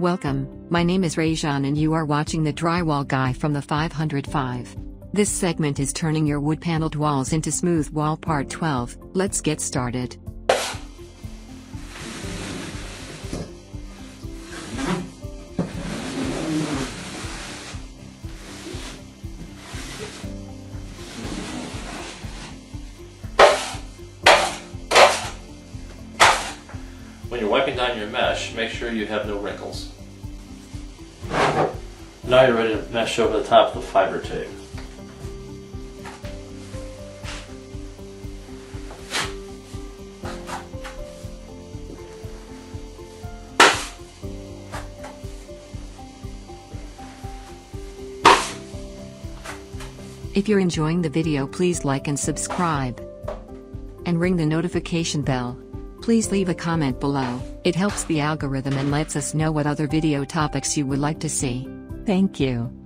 Welcome, my name is Rajan and you are watching the Drywall Guy from the 505. This segment is turning your wood paneled walls into smooth wall part 12, let's get started. When you're wiping down your mesh, make sure you have no wrinkles. Now you're ready to mesh over the top of the fiber tape. If you're enjoying the video please like and subscribe. And ring the notification bell. Please leave a comment below, it helps the algorithm and lets us know what other video topics you would like to see. Thank you.